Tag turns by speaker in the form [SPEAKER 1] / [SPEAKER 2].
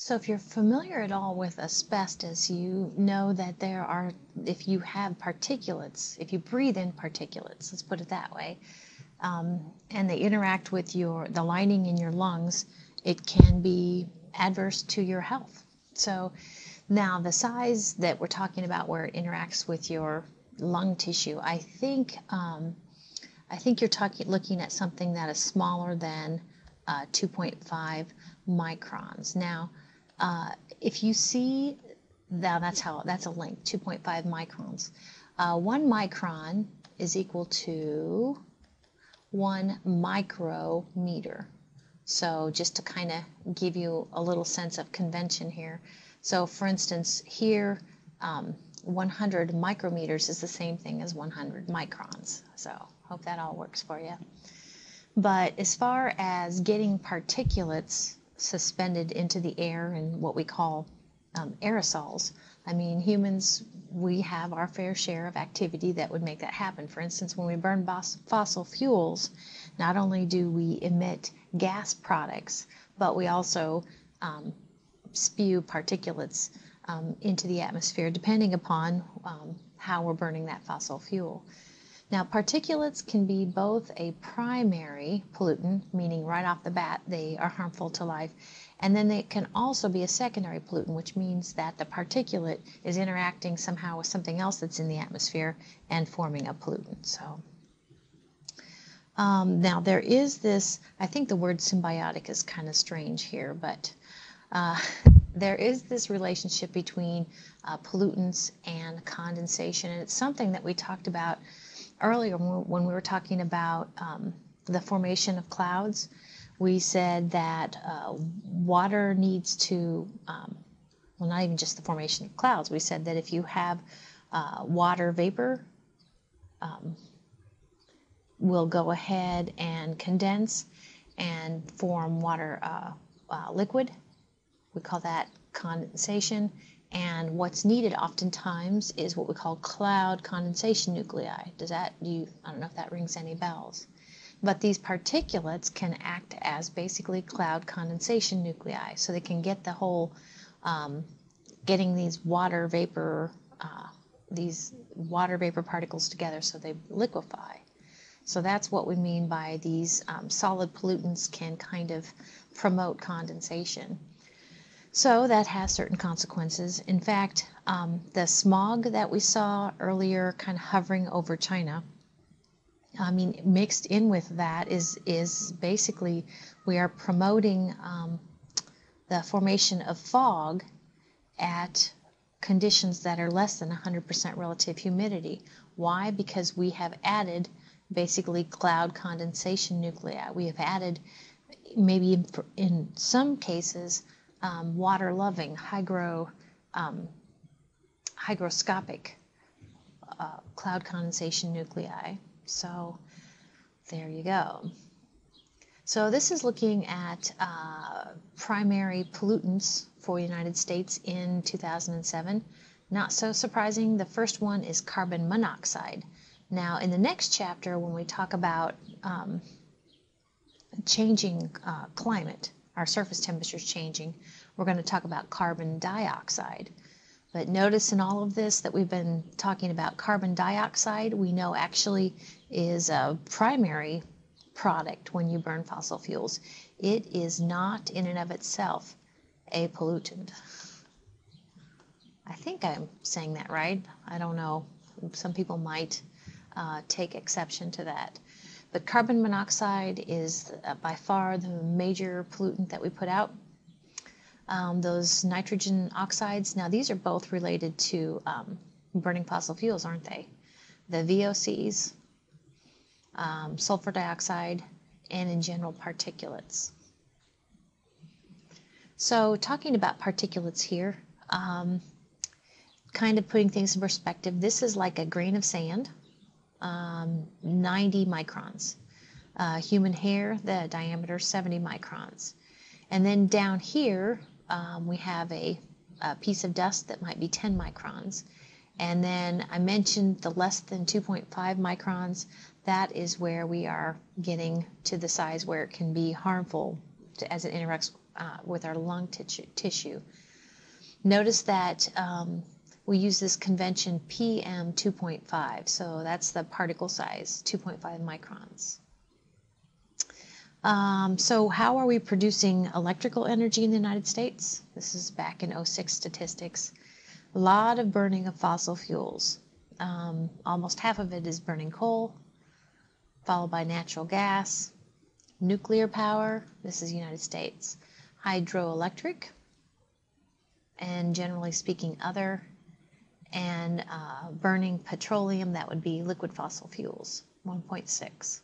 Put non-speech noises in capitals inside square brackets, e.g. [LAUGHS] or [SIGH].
[SPEAKER 1] So, if you're familiar at all with asbestos, you know that there are, if you have particulates, if you breathe in particulates, let's put it that way, um, and they interact with your the lining in your lungs, it can be adverse to your health. So, now the size that we're talking about, where it interacts with your lung tissue, I think um, I think you're talking looking at something that is smaller than uh, 2.5 microns. Now uh, if you see, now that's how, that's a length, 2.5 microns. Uh, one micron is equal to one micrometer. So just to kind of give you a little sense of convention here. So for instance, here, um, 100 micrometers is the same thing as 100 microns. So hope that all works for you. But as far as getting particulates suspended into the air and what we call um, aerosols. I mean, humans, we have our fair share of activity that would make that happen. For instance, when we burn fossil fuels, not only do we emit gas products, but we also um, spew particulates um, into the atmosphere depending upon um, how we're burning that fossil fuel. Now, particulates can be both a primary pollutant, meaning right off the bat they are harmful to life, and then they can also be a secondary pollutant, which means that the particulate is interacting somehow with something else that's in the atmosphere and forming a pollutant. So. Um, now there is this, I think the word symbiotic is kind of strange here, but uh, [LAUGHS] there is this relationship between uh, pollutants and condensation, and it's something that we talked about earlier when we were talking about um, the formation of clouds, we said that uh, water needs to, um, well, not even just the formation of clouds, we said that if you have uh, water vapor, um, will go ahead and condense and form water uh, uh liquid. We call that condensation. And what's needed oftentimes is what we call cloud condensation nuclei. Does that, you, I don't know if that rings any bells. But these particulates can act as basically cloud condensation nuclei. So they can get the whole, um, getting these water vapor, uh, these water vapor particles together so they liquefy. So that's what we mean by these um, solid pollutants can kind of promote condensation. So that has certain consequences. In fact, um, the smog that we saw earlier, kind of hovering over China, I mean, mixed in with that is is basically we are promoting um, the formation of fog at conditions that are less than 100% relative humidity. Why? Because we have added basically cloud condensation nuclei. We have added maybe in, in some cases um, water loving, hygro, um, hygroscopic uh, cloud condensation nuclei. So there you go. So this is looking at uh, primary pollutants for the United States in 2007. Not so surprising, the first one is carbon monoxide. Now in the next chapter, when we talk about um, changing uh, climate, our surface temperature is changing, we're going to talk about carbon dioxide. But notice in all of this that we've been talking about carbon dioxide, we know actually is a primary product when you burn fossil fuels. It is not in and of itself a pollutant. I think I'm saying that right. I don't know. Some people might uh, take exception to that. But carbon monoxide is uh, by far the major pollutant that we put out. Um, those nitrogen oxides, now these are both related to um, burning fossil fuels, aren't they? The VOCs, um, sulfur dioxide, and in general particulates. So talking about particulates here, um, kind of putting things in perspective, this is like a grain of sand um, 90 microns. Uh, human hair, the diameter 70 microns. And then down here, um, we have a, a, piece of dust that might be 10 microns. And then I mentioned the less than 2.5 microns. That is where we are getting to the size where it can be harmful to, as it interacts, uh, with our lung tissue. Notice that um, we use this convention PM 2.5, so that's the particle size, 2.5 microns. Um, so how are we producing electrical energy in the United States? This is back in 06 statistics. A lot of burning of fossil fuels. Um, almost half of it is burning coal, followed by natural gas, nuclear power, this is United States, hydroelectric, and generally speaking other, and uh, burning petroleum, that would be liquid fossil fuels, 1.6.